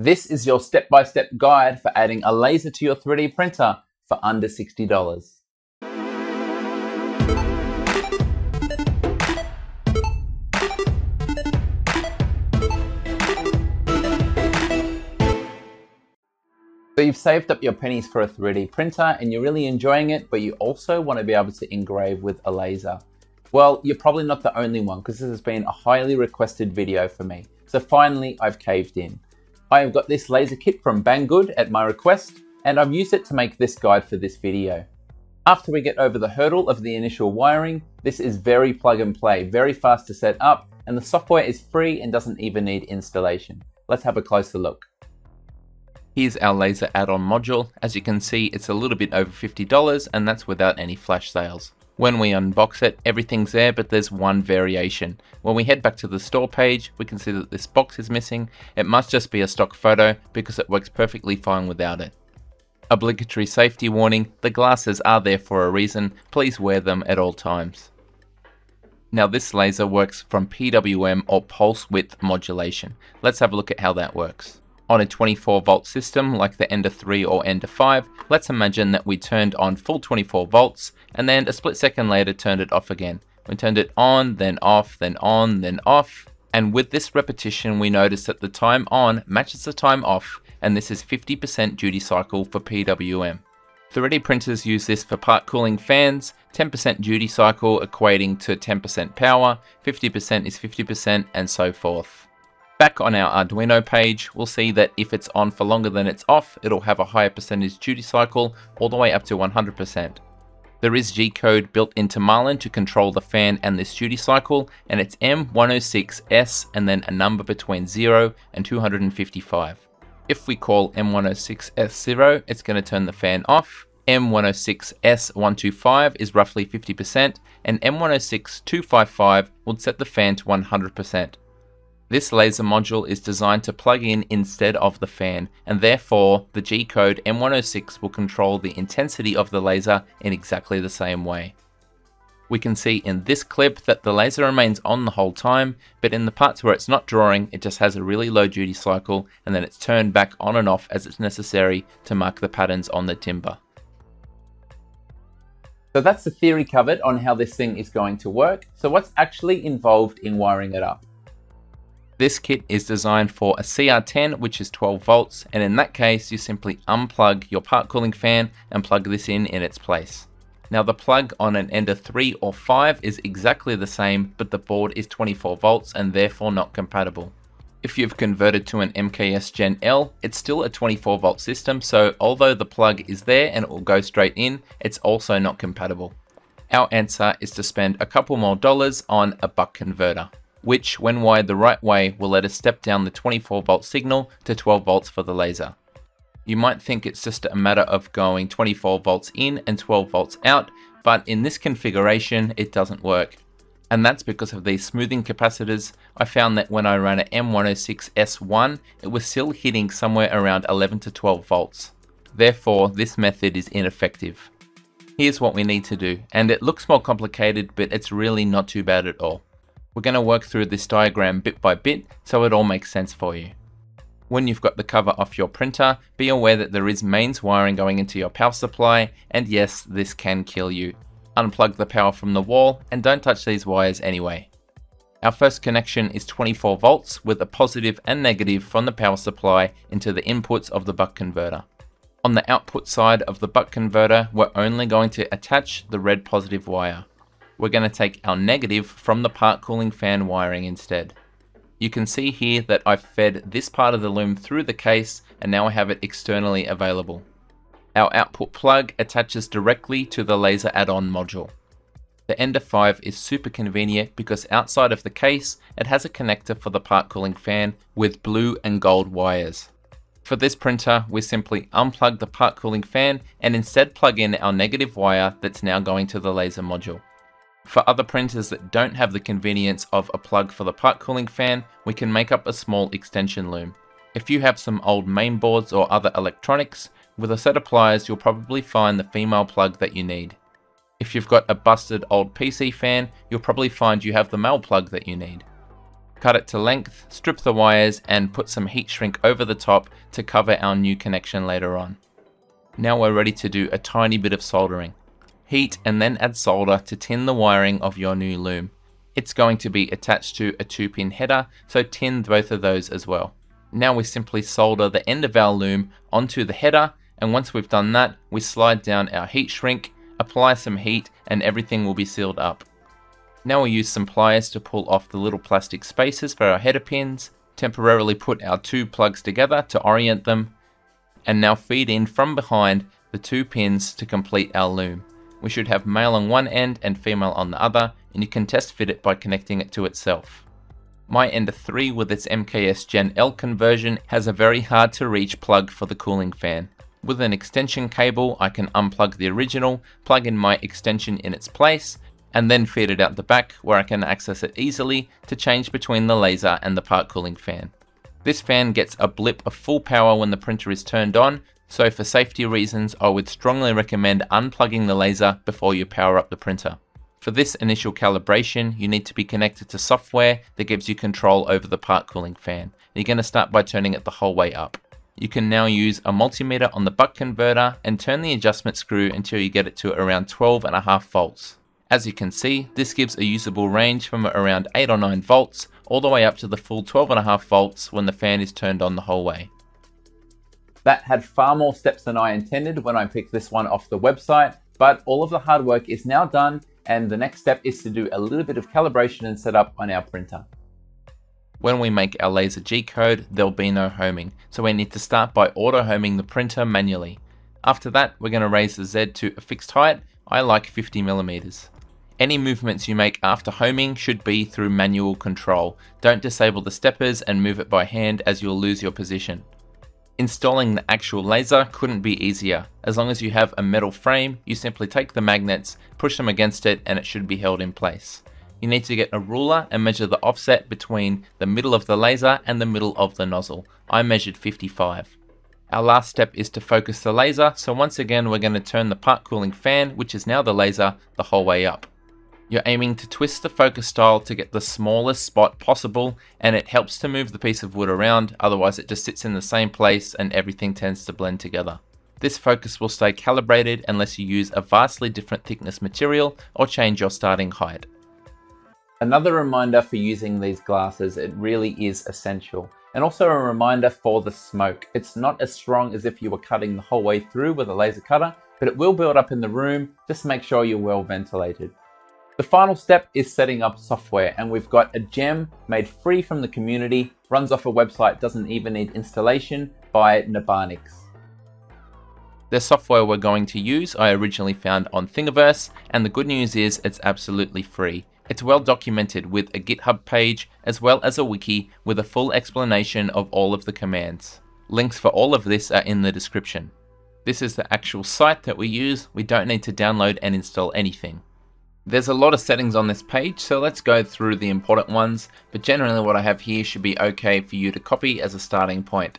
This is your step-by-step guide for adding a laser to your 3D printer for under $60. So you've saved up your pennies for a 3D printer and you're really enjoying it, but you also want to be able to engrave with a laser. Well, you're probably not the only one because this has been a highly requested video for me. So finally, I've caved in. I have got this laser kit from Banggood at my request, and I've used it to make this guide for this video. After we get over the hurdle of the initial wiring, this is very plug and play, very fast to set up, and the software is free and doesn't even need installation. Let's have a closer look. Here's our laser add-on module. As you can see, it's a little bit over $50 and that's without any flash sales. When we unbox it, everything's there, but there's one variation. When we head back to the store page, we can see that this box is missing. It must just be a stock photo because it works perfectly fine without it. Obligatory safety warning, the glasses are there for a reason, please wear them at all times. Now this laser works from PWM or pulse width modulation. Let's have a look at how that works. On a 24 volt system like the Ender 3 or Ender 5, let's imagine that we turned on full 24 volts and then a split second later turned it off again. We turned it on, then off, then on, then off. And with this repetition, we notice that the time on matches the time off, and this is 50% duty cycle for PWM. 3D printers use this for part cooling fans, 10% duty cycle equating to 10% power, 50% is 50%, and so forth. Back on our Arduino page, we'll see that if it's on for longer than it's off, it'll have a higher percentage duty cycle, all the way up to 100%. There is G-code built into Marlin to control the fan and this duty cycle, and it's M106S and then a number between 0 and 255. If we call M106S0, it's going to turn the fan off. M106S125 is roughly 50%, and M106-255 would set the fan to 100%. This laser module is designed to plug in instead of the fan, and therefore the G-code M106 will control the intensity of the laser in exactly the same way. We can see in this clip that the laser remains on the whole time, but in the parts where it's not drawing, it just has a really low duty cycle, and then it's turned back on and off as it's necessary to mark the patterns on the timber. So that's the theory covered on how this thing is going to work. So what's actually involved in wiring it up? This kit is designed for a CR10 which is 12 volts and in that case you simply unplug your part cooling fan and plug this in in its place. Now the plug on an Ender 3 or 5 is exactly the same but the board is 24 volts and therefore not compatible. If you've converted to an MKS Gen L, it's still a 24 volt system so although the plug is there and it will go straight in, it's also not compatible. Our answer is to spend a couple more dollars on a buck converter which when wired the right way will let us step down the 24 volt signal to 12 volts for the laser. You might think it's just a matter of going 24 volts in and 12 volts out, but in this configuration it doesn't work. And that's because of these smoothing capacitors. I found that when I ran an M106S1, it was still hitting somewhere around 11 to 12 volts. Therefore, this method is ineffective. Here's what we need to do, and it looks more complicated, but it's really not too bad at all. We're going to work through this diagram bit by bit so it all makes sense for you. When you've got the cover off your printer, be aware that there is mains wiring going into your power supply, and yes, this can kill you. Unplug the power from the wall, and don't touch these wires anyway. Our first connection is 24 volts with a positive and negative from the power supply into the inputs of the buck converter. On the output side of the buck converter, we're only going to attach the red positive wire we're going to take our negative from the part cooling fan wiring instead. You can see here that I've fed this part of the loom through the case and now I have it externally available. Our output plug attaches directly to the laser add-on module. The Ender 5 is super convenient because outside of the case, it has a connector for the part cooling fan with blue and gold wires. For this printer, we simply unplug the part cooling fan and instead plug in our negative wire that's now going to the laser module. For other printers that don't have the convenience of a plug for the part cooling fan, we can make up a small extension loom. If you have some old mainboards or other electronics, with a set of pliers you'll probably find the female plug that you need. If you've got a busted old PC fan, you'll probably find you have the male plug that you need. cut it to length, strip the wires and put some heat shrink over the top to cover our new connection later on. Now we're ready to do a tiny bit of soldering. Heat and then add solder to tin the wiring of your new loom. It's going to be attached to a 2 pin header, so tin both of those as well. Now we simply solder the end of our loom onto the header and once we've done that, we slide down our heat shrink, apply some heat and everything will be sealed up. Now we'll use some pliers to pull off the little plastic spaces for our header pins, temporarily put our two plugs together to orient them, and now feed in from behind the two pins to complete our loom. We should have male on one end and female on the other, and you can test fit it by connecting it to itself. My Ender 3 with its MKS Gen L conversion has a very hard to reach plug for the cooling fan. With an extension cable I can unplug the original, plug in my extension in its place, and then feed it out the back where I can access it easily to change between the laser and the part cooling fan. This fan gets a blip of full power when the printer is turned on, so for safety reasons I would strongly recommend unplugging the laser before you power up the printer. For this initial calibration, you need to be connected to software that gives you control over the part cooling fan. You're going to start by turning it the whole way up. You can now use a multimeter on the buck converter and turn the adjustment screw until you get it to around 12.5 volts. As you can see, this gives a usable range from around 8 or 9 volts all the way up to the full 12.5 volts when the fan is turned on the whole way. That had far more steps than I intended when I picked this one off the website, but all of the hard work is now done and the next step is to do a little bit of calibration and setup on our printer. When we make our laser G-code, there'll be no homing, so we need to start by auto-homing the printer manually. After that, we're going to raise the Z to a fixed height, I like 50 millimeters. Any movements you make after homing should be through manual control. Don't disable the steppers and move it by hand as you'll lose your position. Installing the actual laser couldn't be easier. As long as you have a metal frame, you simply take the magnets, push them against it and it should be held in place. You need to get a ruler and measure the offset between the middle of the laser and the middle of the nozzle. I measured 55. Our last step is to focus the laser, so once again we're going to turn the part cooling fan, which is now the laser, the whole way up. You're aiming to twist the focus style to get the smallest spot possible and it helps to move the piece of wood around, otherwise it just sits in the same place and everything tends to blend together. This focus will stay calibrated unless you use a vastly different thickness material or change your starting height. Another reminder for using these glasses, it really is essential. And also a reminder for the smoke. It's not as strong as if you were cutting the whole way through with a laser cutter, but it will build up in the room. Just make sure you're well ventilated. The final step is setting up software and we've got a gem made free from the community, runs off a website, doesn't even need installation by Nebarnix. The software we're going to use I originally found on Thingiverse and the good news is it's absolutely free. It's well documented with a GitHub page as well as a wiki with a full explanation of all of the commands. Links for all of this are in the description. This is the actual site that we use, we don't need to download and install anything. There's a lot of settings on this page, so let's go through the important ones, but generally what I have here should be okay for you to copy as a starting point.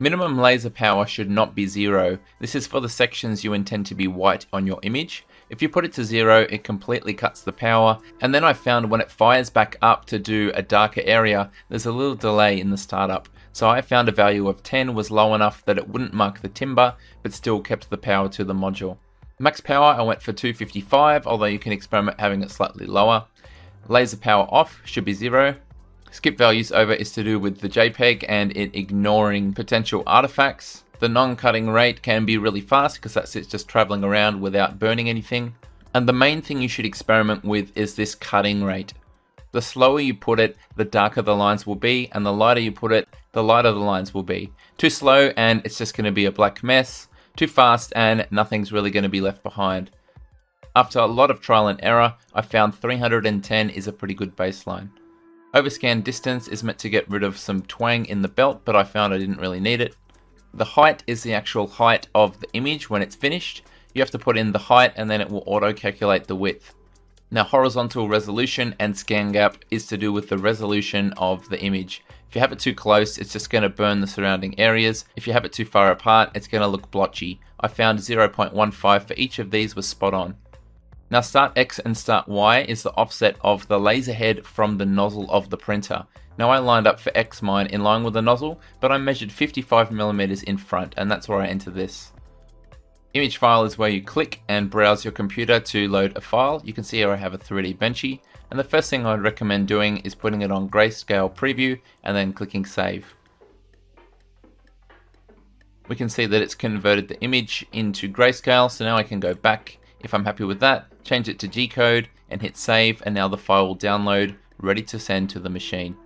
Minimum laser power should not be zero. This is for the sections you intend to be white on your image. If you put it to zero, it completely cuts the power, and then I found when it fires back up to do a darker area, there's a little delay in the startup. So I found a value of 10 was low enough that it wouldn't mark the timber, but still kept the power to the module. Max power, I went for 255, although you can experiment having it slightly lower. Laser power off should be zero. Skip values over is to do with the JPEG and it ignoring potential artifacts. The non-cutting rate can be really fast because that's it just traveling around without burning anything. And the main thing you should experiment with is this cutting rate. The slower you put it, the darker the lines will be, and the lighter you put it, the lighter the lines will be. Too slow and it's just going to be a black mess too fast and nothing's really going to be left behind. After a lot of trial and error, I found 310 is a pretty good baseline. Overscan distance is meant to get rid of some twang in the belt, but I found I didn't really need it. The height is the actual height of the image when it's finished. You have to put in the height and then it will auto-calculate the width. Now horizontal resolution and scan gap is to do with the resolution of the image. If you have it too close, it's just going to burn the surrounding areas. If you have it too far apart, it's going to look blotchy. I found 0.15 for each of these was spot on. Now start X and start Y is the offset of the laser head from the nozzle of the printer. Now I lined up for X mine in line with the nozzle, but I measured 55mm in front and that's where I enter this. Image file is where you click and browse your computer to load a file. You can see here I have a 3D Benchy and the first thing I'd recommend doing is putting it on grayscale preview and then clicking save. We can see that it's converted the image into grayscale so now I can go back if I'm happy with that, change it to G-code and hit save and now the file will download ready to send to the machine.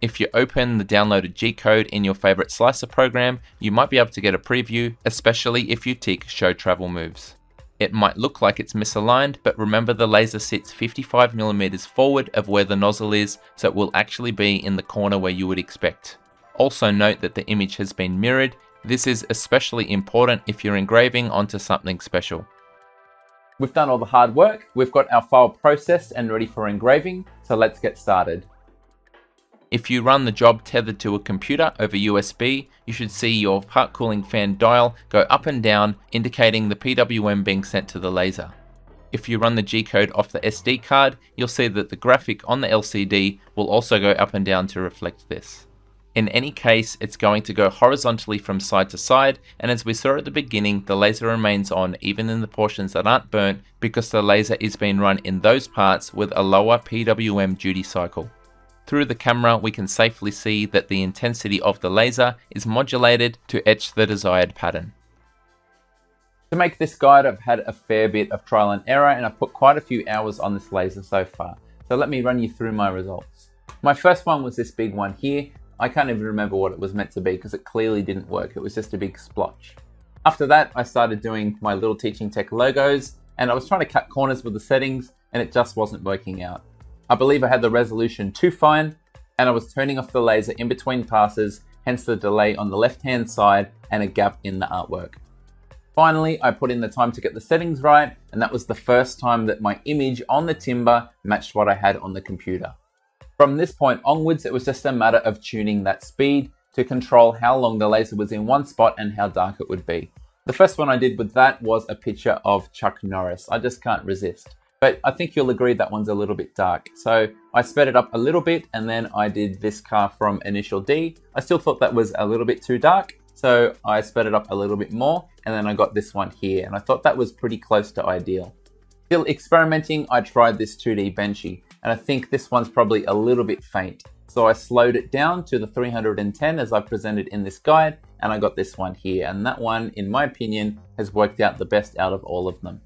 If you open the downloaded G-code in your favorite slicer program, you might be able to get a preview, especially if you tick show travel moves. It might look like it's misaligned, but remember the laser sits 55mm forward of where the nozzle is, so it will actually be in the corner where you would expect. Also note that the image has been mirrored. This is especially important if you're engraving onto something special. We've done all the hard work, we've got our file processed and ready for engraving, so let's get started. If you run the job tethered to a computer over USB, you should see your part cooling fan dial go up and down, indicating the PWM being sent to the laser. If you run the G-code off the SD card, you'll see that the graphic on the LCD will also go up and down to reflect this. In any case, it's going to go horizontally from side to side, and as we saw at the beginning, the laser remains on even in the portions that aren't burnt because the laser is being run in those parts with a lower PWM duty cycle. Through the camera, we can safely see that the intensity of the laser is modulated to etch the desired pattern. To make this guide, I've had a fair bit of trial and error and I've put quite a few hours on this laser so far. So let me run you through my results. My first one was this big one here. I can't even remember what it was meant to be because it clearly didn't work. It was just a big splotch. After that, I started doing my little teaching tech logos and I was trying to cut corners with the settings and it just wasn't working out. I believe I had the resolution too fine and I was turning off the laser in between passes, hence the delay on the left hand side and a gap in the artwork. Finally, I put in the time to get the settings right, and that was the first time that my image on the timber matched what I had on the computer. From this point onwards, it was just a matter of tuning that speed to control how long the laser was in one spot and how dark it would be. The first one I did with that was a picture of Chuck Norris. I just can't resist but I think you'll agree that one's a little bit dark. So I sped it up a little bit and then I did this car from Initial D. I still thought that was a little bit too dark, so I sped it up a little bit more and then I got this one here and I thought that was pretty close to ideal. Still experimenting, I tried this 2D Benchy and I think this one's probably a little bit faint. So I slowed it down to the 310 as I presented in this guide and I got this one here and that one, in my opinion, has worked out the best out of all of them.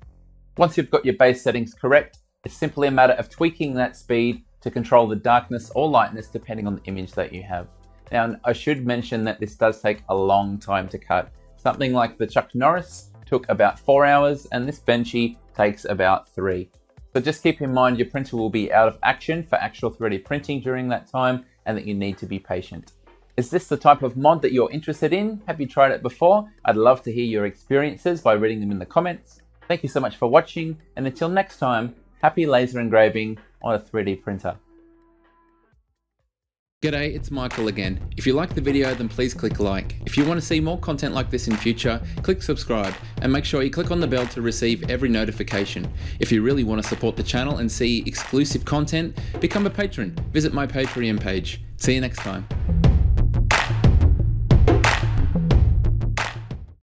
Once you've got your base settings correct, it's simply a matter of tweaking that speed to control the darkness or lightness depending on the image that you have. Now, I should mention that this does take a long time to cut. Something like the Chuck Norris took about four hours and this Benchy takes about three. So just keep in mind your printer will be out of action for actual 3D printing during that time and that you need to be patient. Is this the type of mod that you're interested in? Have you tried it before? I'd love to hear your experiences by reading them in the comments. Thank you so much for watching, and until next time, happy laser engraving on a 3D printer. G'day, it's Michael again. If you like the video, then please click like. If you want to see more content like this in future, click subscribe and make sure you click on the bell to receive every notification. If you really want to support the channel and see exclusive content, become a patron. Visit my Patreon page. See you next time.